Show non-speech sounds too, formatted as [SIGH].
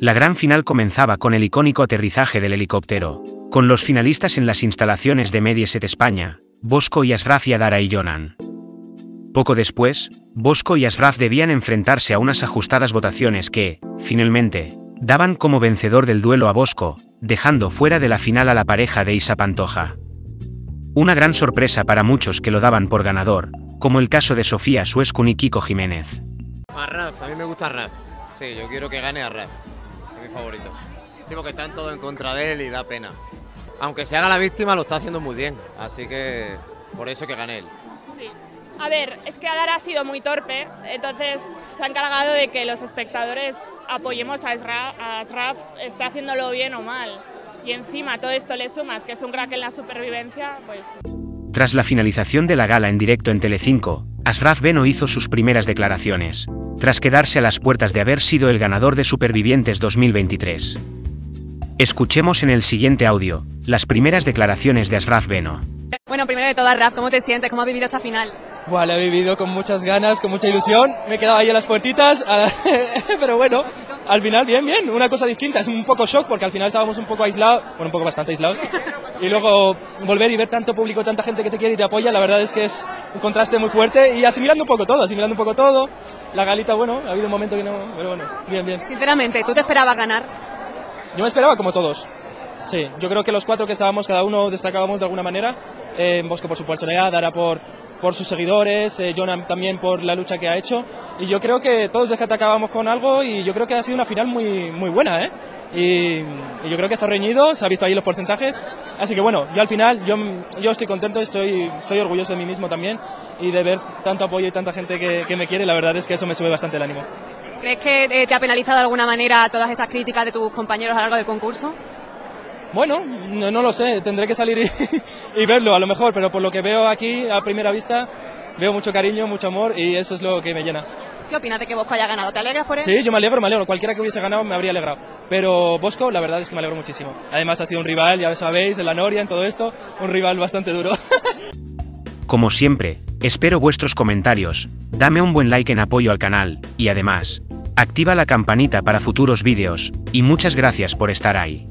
La gran final comenzaba con el icónico aterrizaje del helicóptero, con los finalistas en las instalaciones de Mediaset España, Bosco y Asraf y Adara y Jonan. Poco después, Bosco y Asraf debían enfrentarse a unas ajustadas votaciones que, finalmente, daban como vencedor del duelo a Bosco, dejando fuera de la final a la pareja de Isa Pantoja. Una gran sorpresa para muchos que lo daban por ganador, como el caso de Sofía Suescun y Kiko Jiménez. A Raf, a mí me gusta Raf. Sí, yo quiero que gane a Raf. Es mi favorito. Sí, porque están todos en contra de él y da pena. Aunque se haga la víctima, lo está haciendo muy bien. Así que por eso que gane él. Sí. A ver, es que Adara ha sido muy torpe, entonces se ha encargado de que los espectadores apoyemos a Asraf, a Asraf, esté haciéndolo bien o mal. Y encima todo esto le sumas que es un crack en la supervivencia, pues... Tras la finalización de la gala en directo en Telecinco, Asraf Beno hizo sus primeras declaraciones, tras quedarse a las puertas de haber sido el ganador de Supervivientes 2023. Escuchemos en el siguiente audio, las primeras declaraciones de Asraf Beno. Bueno, primero de todo, Asraf, ¿cómo te sientes? ¿Cómo has vivido esta final? Bueno, he vivido con muchas ganas, con mucha ilusión. Me he quedado ahí a las puertitas, [LAUGHS] pero bueno, al final bien, bien. Una cosa distinta, es un poco shock porque al final estábamos un poco aislados, bueno, un poco bastante aislados. Y luego volver y ver tanto público, tanta gente que te quiere y te apoya, la verdad es que es un contraste muy fuerte y asimilando un poco todo, asimilando un poco todo. La galita, bueno, ha habido un momento que no, pero bueno, bien, bien. Sinceramente, ¿tú te esperabas ganar? Yo me esperaba como todos. Sí, yo creo que los cuatro que estábamos, cada uno destacábamos de alguna manera. Eh, Bosco por su personalidad, Dara por, por sus seguidores, eh, Jonan también por la lucha que ha hecho. Y yo creo que todos destacábamos con algo y yo creo que ha sido una final muy, muy buena, ¿eh? Y, y yo creo que está reñido, se ha visto ahí los porcentajes. Así que bueno, yo al final, yo, yo estoy contento, estoy, estoy orgulloso de mí mismo también y de ver tanto apoyo y tanta gente que, que me quiere, la verdad es que eso me sube bastante el ánimo. ¿Crees que eh, te ha penalizado de alguna manera todas esas críticas de tus compañeros a lo largo del concurso? Bueno, no, no lo sé, tendré que salir y, [LAUGHS] y, verlo a lo mejor, pero por lo que veo aquí a primera vista, veo mucho cariño, mucho amor y eso es lo que me llena. ¿Qué opinas de que Bosco haya ganado? ¿Te alegras por él? Sí, yo me alegro, me alegro. Cualquiera que hubiese ganado me habría alegrado. Pero Bosco, la verdad es que me alegro muchísimo. Además ha sido un rival, ya sabéis, en la Noria, en todo esto, un rival bastante duro. [LAUGHS] Como siempre, espero vuestros comentarios, dame un buen like en apoyo al canal, y además, activa la campanita para futuros vídeos, y muchas gracias por estar ahí.